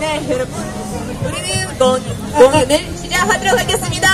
네, 여러분. 우리는 공, 공연을 시작하도록 하겠습니다.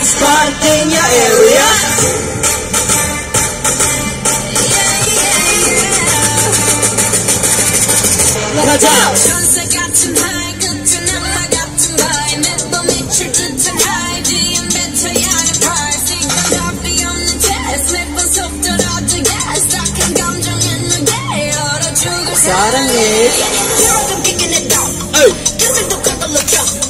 Red spot in your area. 가자. 천사 같은 하이 끝은 악마 같은 바위 매번 미칠 듯한 하이 뒤엔 뱉어야 하는 price 이건 답이 없는 test 매번 속 떨어져 yes 딱한 감정은 너게 얼어 죽을 사랑해. You're picking it up 어이, 끝을도 그걸로 켜 어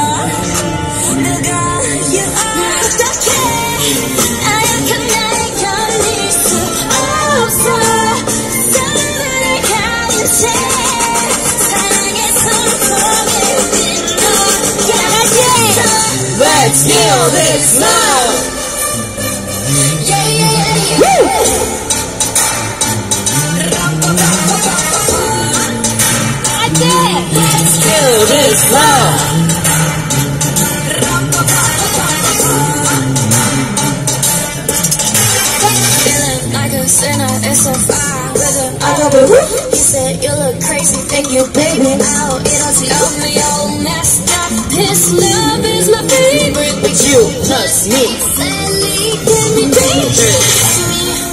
this love. It's so far with a You said you look crazy, think you baby out. It all tell me all messed up. This love is my favorite, you plus me.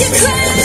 you cry.